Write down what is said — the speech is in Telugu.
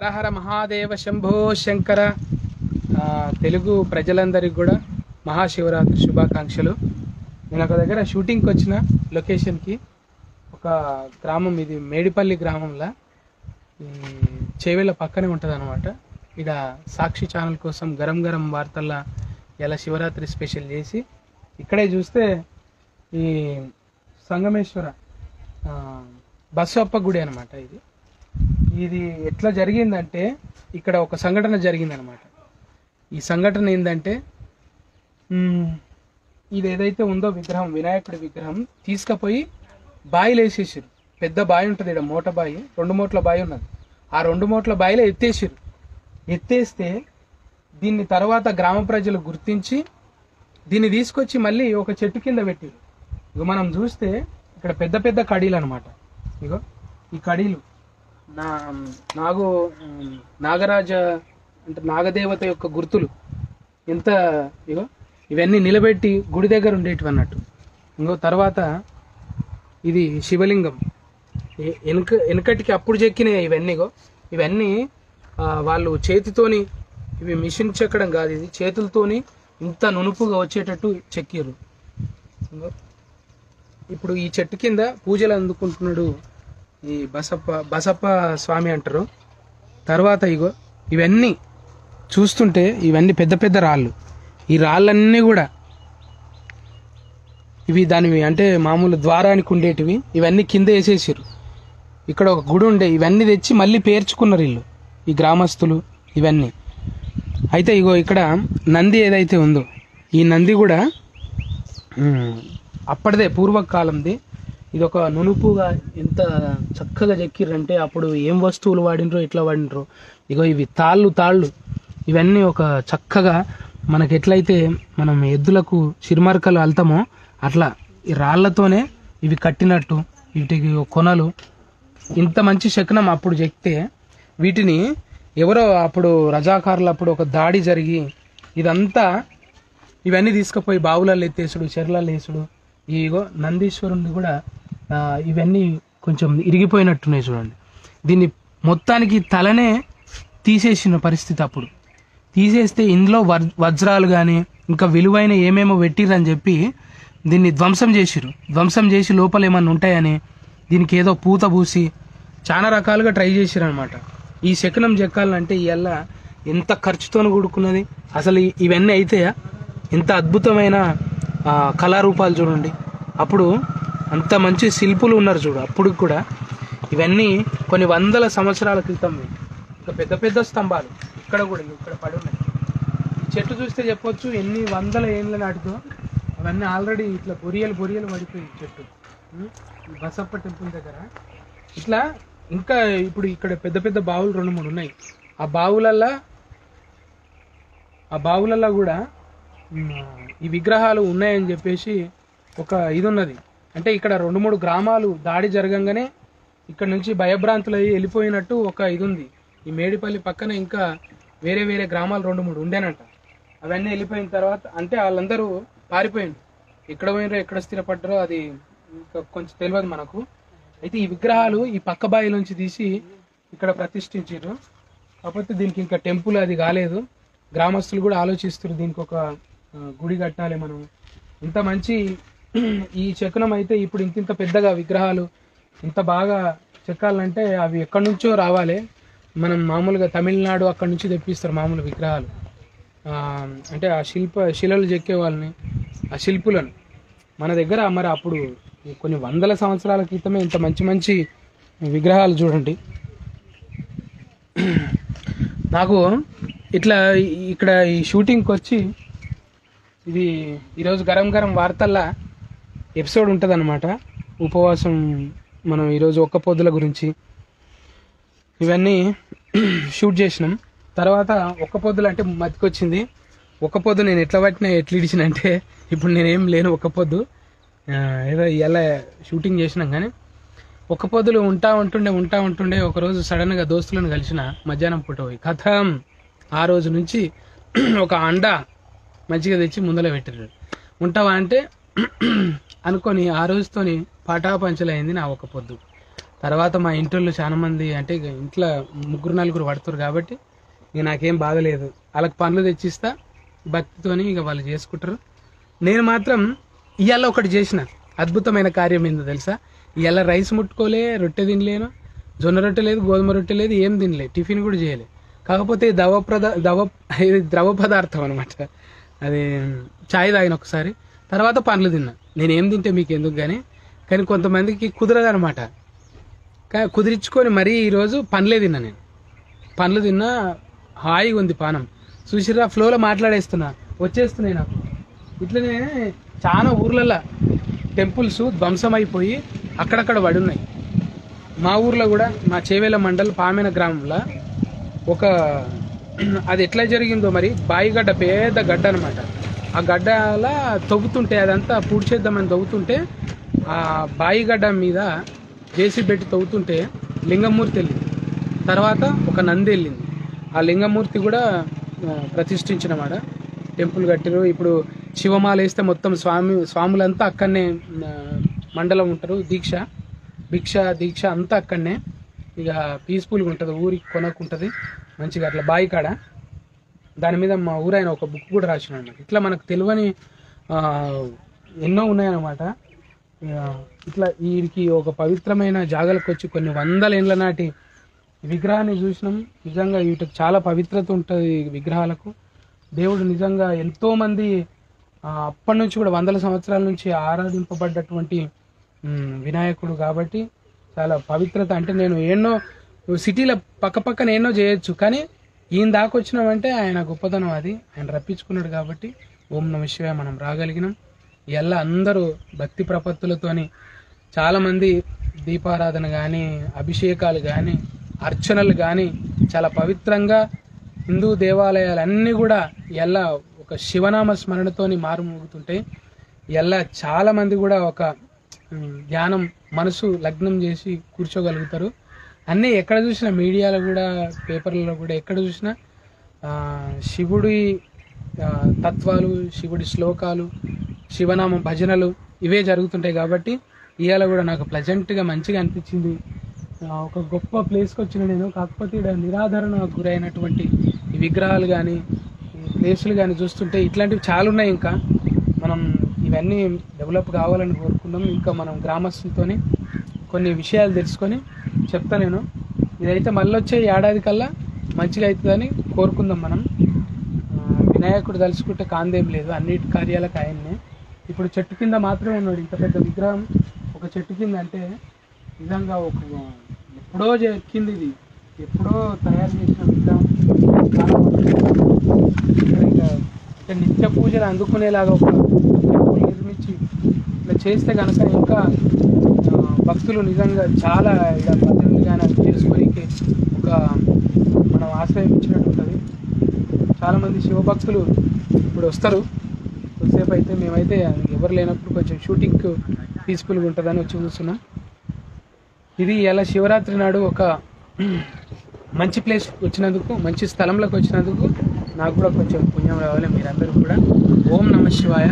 హరహర మహాదేవ శంభో శంకర తెలుగు ప్రజలందరికీ కూడా మహాశివరాత్రి శుభాకాంక్షలు. నేను ఒక దగ్గర షూటింగ్కి వచ్చిన లొకేషన్కి ఒక గ్రామం ఇది మేడిపల్లి గ్రామంలో చేవేళ్ళ పక్కనే ఉంటుంది అనమాట ఇక సాక్షి ఛానల్ కోసం గరం గరం వార్తల్లో ఇలా శివరాత్రి స్పెషల్ చేసి ఇక్కడే చూస్తే ఈ సంగమేశ్వర బస్సప్ప గుడి అనమాట ఇది. ఇది ఎట్లా జరిగిందంటే ఇక్కడ ఒక సంఘటన జరిగిందనమాట. ఈ సంఘటన ఏంటంటే ఇది ఏదైతే ఉందో విగ్రహం వినాయకుడి విగ్రహం తీసుకుపోయి బాయిలు వేసేసారు పెద్ద బావి ఉంటుంది ఇక్కడ మూట బావి రెండు మూట్ల బావి ఉన్నది. ఆ రెండు మూట్ల బావిలో ఎత్తేసారు ఎత్తేస్తే దీన్ని తర్వాత గ్రామ ప్రజలు గుర్తించి దీన్ని తీసుకొచ్చి మళ్ళీ ఒక చెట్టు కింద పెట్టారు ఇక మనం చూస్తే ఇక్కడ పెద్ద పెద్ద కడీలు అనమాట ఇగో ఈ కడీలు. నా నాగు నాగరాజ అంటే నాగదేవత యొక్క గుర్తులు ఎంత ఇగో ఇవన్నీ నిలబెట్టి గుడి దగ్గర ఉండేటివి అన్నట్టు. ఇంకో తర్వాత ఇది శివలింగం. వెనుక వెనుకటికి అప్పుడు చెక్కినాయి ఇవన్నీగో ఇవన్నీ వాళ్ళు చేతితోని ఇవి మిషన్ చెక్కడం కాదు ఇది చేతులతోని ఇంత నునుపుగా వచ్చేటట్టు చెక్కిర్రు. ఇప్పుడు ఈ చెట్టు కింద పూజలు అందుకుంటున్నాడు ఈ బసప్ప బసప్ప స్వామి అంటారు. తర్వాత ఇగో ఇవన్నీ చూస్తుంటే ఇవన్నీ పెద్ద పెద్ద రాళ్ళు. ఈ రాళ్ళన్నీ కూడా ఇవి దానివి అంటే మామూలు ద్వారానికి ఉండేటివి. ఇవన్నీ కింద వేసేసారు ఇక్కడ ఒక గుడి ఉండే ఇవన్నీ తెచ్చి మళ్ళీ పేర్చుకున్నారు వీళ్ళు ఈ గ్రామస్తులు ఇవన్నీ. అయితే ఇగో ఇక్కడ నంది ఏదైతే ఉందో ఈ నంది కూడా అప్పటిదే పూర్వకాలంది. ఇది ఒక నునుపుగా ఎంత చక్కగా చెక్కిర్రంటే అప్పుడు ఏం వస్తువులు వాడినరో ఎట్లా వాడినరో. ఇగో ఇవి తాళ్ళు తాళ్ళు. ఇవన్నీ ఒక చక్కగా మనకి ఎట్లయితే మనం ఎద్దులకు చిరుమరకలు అల్తామో అట్లా ఈ రాళ్ళతోనే ఇవి కట్టినట్టు వీటికి కొనలు. ఇంత మంచి శకనం అప్పుడు చెక్తే వీటిని ఎవరో అప్పుడు రజాకారులు అప్పుడు ఒక దాడి జరిగి ఇదంతా ఇవన్నీ తీసుకుపోయి బావులలో ఎత్తేసుడు చెర్లలో వేసుడు ఇగో నందీశ్వరుని కూడా ఇవన్నీ కొంచెం ఇరిగిపోయినట్టున్నాయి చూడండి. దీన్ని మొత్తానికి తలనే తీసేసిన పరిస్థితి అప్పుడు. తీసేస్తే ఇందులో వర్- వజ్రాలు కానీ ఇంకా విలువైన ఏమేమో పెట్టిరని చెప్పి దీన్ని ధ్వంసం చేసిరు ధ్వంసం చేసి లోపల ఏమన్నా ఉంటాయని దీనికి ఏదో పూత పూసి చాలా రకాలుగా ట్రై చేసిరు అనమాట ఈ శకనం చెక్కాలంటే ఇవల్ల ఎంత ఖర్చుతో కూడుకున్నది? అసలు ఇవన్నీ అయితే ఎంత అద్భుతమైన కళారూపాలు చూడండి. అప్పుడు అంత మంచి శిల్పులు ఉన్నారు చూడు అప్పుడు కూడా. ఇవన్నీ కొన్ని వందల సంవత్సరాల క్రితం ఇంకా పెద్ద పెద్ద స్తంభాలు. ఇక్కడ కూడా ఇక్కడ పడి ఉన్నాయి. చెట్టు చూస్తే చెప్పొచ్చు ఎన్ని వందల ఏళ్ళ నాటితో అవన్నీ ఆల్రెడీ ఇట్లా బొరియలు బొరియలు పడిపోయి చెట్టు. బసప్ప టెంపుల్ దగ్గర. ఇట్లా ఇంకా ఇప్పుడు ఇక్కడ పెద్ద పెద్ద బావులు రెండు మూడు ఉన్నాయి. ఆ బావులల్లో ఆ బావులల్లా కూడా ఈ విగ్రహాలు ఉన్నాయని చెప్పేసి ఒక ఇది ఉన్నది. అంటే ఇక్కడ రెండు మూడు గ్రామాలు దాడి జరగంగానే ఇక్కడ నుంచి భయభ్రాంతులు అయ్యి వెళ్ళిపోయినట్టు ఒక ఇది ఉంది. ఈ మేడిపల్లి పక్కన ఇంకా వేరే వేరే గ్రామాలు రెండు మూడు ఉండేనంట. అవన్నీ వెళ్ళిపోయిన తర్వాత అంటే వాళ్ళందరూ పారిపోయింది ఎక్కడ పోయినారో ఎక్కడ స్థిరపడ్డారో అది ఇంకా కొంచెం తెలియదు మనకు. అయితే ఈ విగ్రహాలు ఈ పక్క బావి నుంచి తీసి ఇక్కడ ప్రతిష్ఠించారు కాకపోతే దీనికి ఇంకా టెంపుల్ అది కాలేదు. గ్రామస్తులు కూడా ఆలోచిస్తారు దీనికి ఒక గుడి కట్టాలి మనం. ఇంత మంచి ఈ శకునం అయితే ఇప్పుడు ఇంత ఇంత పెద్దగా విగ్రహాలు ఇంత బాగా చెక్కాలంటే అవి ఎక్కడి నుంచో రావాలి. మనం మామూలుగా తమిళనాడు అక్కడి నుంచి తెప్పిస్తారు మామూలు విగ్రహాలు. అంటే ఆ శిల్ప శిలలు చెక్కే వాళ్ళని ఆ శిల్పులను. మన దగ్గర మరి అప్పుడు కొన్ని వందల సంవత్సరాల క్రితమే ఇంత మంచి మంచి విగ్రహాలు చూడండి. నాకు ఇట్లా ఇక్కడ ఈ షూటింగ్కి వచ్చి ఇది ఈరోజు గరం గరం వార్తల్లో ఎపిసోడ్ ఉంటుంది అనమాట ఉపవాసం మనం ఈరోజు ఒక్క పొద్దుల గురించి. ఇవన్నీ షూట్ చేసినాం. తర్వాత ఒక్క పొద్దులు అంటే మతికొచ్చింది. ఒక్క పొద్దు నేను ఎట్లా పట్టినా ఎట్లా ఇడిచిన అంటే ఇప్పుడు నేనేం లేను ఒక్క పొద్దు. ఏదో ఇలా షూటింగ్ చేసినాం కానీ ఒక్క పొద్దులు ఉంటా ఉంటుండే ఉంటా ఉంటుండే ఒకరోజు సడన్గా దోస్తులను కలిసిన మధ్యాహ్నం పూట పోయి. కథం. ఆ రోజు నుంచి ఒక అండ మంచిగా తెచ్చి ముందర పెట్టారు ఉంటావా అంటే అనుకొని ఆ రోజుతోని పటాపంచలైంది నా ఒక పొద్దు. తర్వాత మా ఇంట్లో చాలా మంది అంటే ఇక ఇంట్లో ముగ్గురు నలుగురు పడుతురు కాబట్టి ఇక నాకేం బాగలేదు వాళ్ళకి పనులు తెచ్చిస్తా భక్తితోని ఇక వాళ్ళు చేసుకుంటారు. నేను మాత్రం ఇవాళ ఒకటి చేసిన. అద్భుతమైన కార్యం ఏందో తెలుసా? ఇవాళ రైస్ ముట్టుకోలే రొట్టె తినలేను. జొన్న రొట్టె లేదు గోధుమ రొట్టె లేదు ఏం తినలే. టిఫిన్ కూడా చేయలే. కాకపోతే దవ ప్రద దవ ఇది ద్రవ పదార్థం అనమాట అది చాయ్ తాగిన ఒకసారి. తర్వాత పండ్లు తిన్నా. నేను ఏం తింటే మీకు ఎందుకు కానీ కానీ కొంతమందికి కుదరదు అనమాట కానీ కుదిరించుకొని మరీ ఈరోజు పండ్లే తిన్నా నేను. పండ్లు తిన్నా హాయిగా ఉంది పానం. చూసిరా ఫ్లోలో మాట్లాడేస్తున్నా. వచ్చేస్తున్నాయి నాకు. ఇట్లనే చాలా ఊర్లలో టెంపుల్స్ ధ్వంసం అయిపోయి అక్కడక్కడ పడి ఉన్నాయి మా ఊర్లో కూడా మా చేవేల మండల్ పామెన గ్రామంలో ఒక అది ఎట్లా జరిగిందో మరి? బాయిగడ్డ పెద్ద గడ్డ అనమాట ఆ గడ్డలా తవ్వుతుంటే అదంతా పూడ్చేద్దామని తవ్వుతుంటే ఆ బాయిగడ్డ మీద జేసీ పెట్టి తవ్వుతుంటే లింగమూర్తి వెళ్ళింది. తర్వాత ఒక నంది వెళ్ళింది. ఆ లింగమూర్తి కూడా ప్రతిష్ఠించిన వాడ టెంపుల్ కట్టారు. ఇప్పుడు శివమాల వేస్తే మొత్తం స్వామి స్వాములంతా అక్కడనే మండలం ఉంటారు. దీక్ష భిక్ష దీక్ష అంతా అక్కడనే. ఇక పీస్ఫుల్గా ఉంటుంది. ఊరికి కొనకుంటుంది. మంచిగా అట్లా బాయి కాడ. దాని మీద మా ఊరైన ఒక బుక్ కూడా రాసిన ఇట్లా మనకు తెలియని ఎన్నో ఉన్నాయన్నమాట. ఇట్లా వీరికి ఒక పవిత్రమైన జాగాలకు వచ్చి కొన్ని వందల ఏళ్ళ నాటి విగ్రహాన్ని చూసినాం. నిజంగా వీటికి చాలా పవిత్రత ఉంటుంది ఈ విగ్రహాలకు. దేవుడు నిజంగా ఎంతోమంది అప్పటి నుంచి కూడా వందల సంవత్సరాల నుంచి ఆరాధింపబడ్డటువంటి వినాయకుడు కాబట్టి చాలా పవిత్రత. అంటే నేను ఎన్నో సిటీల పక్క పక్కన ఎన్నో చేయొచ్చు. కానీ ఈయన దాకొచ్చినామంటే ఆయన గొప్పతనం అది. ఆయన రప్పించుకున్నాడు కాబట్టి ఓం నమ శివాయ మనం రాగలిగినాం. ఎలా అందరూ భక్తి ప్రపత్తులతోని చాలామంది దీపారాధన కానీ అభిషేకాలు కానీ అర్చనలు కానీ చాలా పవిత్రంగా హిందూ దేవాలయాలన్నీ కూడా ఎలా ఒక శివనామ స్మరణతోని మారుమోగుతుంటాయి. ఎలా చాలామంది కూడా ఒక ధ్యానం మనసు లగ్నం చేసి కూర్చోగలుగుతారు. అన్నీ ఎక్కడ చూసినా మీడియాలో కూడా పేపర్లలో కూడా ఎక్కడ చూసినా శివుడి తత్వాలు శివుడి శ్లోకాలు శివనామ భజనలు ఇవే జరుగుతుంటాయి కాబట్టి ఇవాళ కూడా నాకు ప్లజెంట్గా మంచిగా అనిపించింది. ఒక గొప్ప ప్లేస్కి వచ్చిన నేను కాకపోతే ఇక్కడ నిరాధరణ గురైనటువంటి విగ్రహాలు కానీ ప్లేసులు కానీ చూస్తుంటే ఇట్లాంటివి చాలా ఉన్నాయి ఇంకా. మనం ఇవన్నీ డెవలప్ కావాలని కోరుకున్నాం ఇంకా మనం గ్రామస్తులతోని కొన్ని విషయాలు తెలుసుకొని చెప్తా నేను. ఇదైతే మళ్ళీ వచ్చే ఏడాది కల్లా మంచిగా అవుతుందని కోరుకుందాం మనం. వినాయకుడు తలుచుకుంటే కాందేం లేదు అన్నిటి కార్యాలకు ఆయన్నే ఇప్పుడు చెట్టు కింద మాత్రమే ఉన్నాడు ఇంత పెద్ద విగ్రహం ఒక చెట్టు కింద అంటే నిజంగా ఒక ఎప్పుడో చెక్కింది ఇది ఎప్పుడో తయారు చేసిన విగ్రహం. ఇంకా నిత్య పూజలు అందుకునేలాగా ఒక నిర్మించి ఇట్లా చేస్తే కనుక ఇంకా భక్తులు నిజంగా చాలా ఇక పద్దెనిమిదిగా చేసుకొని ఒక మనం ఆశ్రయం ఇచ్చినట్టు ఉంటుంది. చాలామంది శివభక్తులు ఇప్పుడు వస్తారు. కొద్దిసేపు అయితే మేమైతే ఎవరు లేనప్పుడు కొంచెం షూటింగ్ పీస్ఫుల్గా ఉంటుందని వచ్చి చూస్తున్నాం ఇది ఇలా శివరాత్రి నాడు ఒక మంచి ప్లేస్ వచ్చినందుకు మంచి స్థలంలోకి వచ్చినందుకు నాకు కూడా కొంచెం పుణ్యం రావాలి మీరందరూ కూడా. ఓం నమ శివాయ.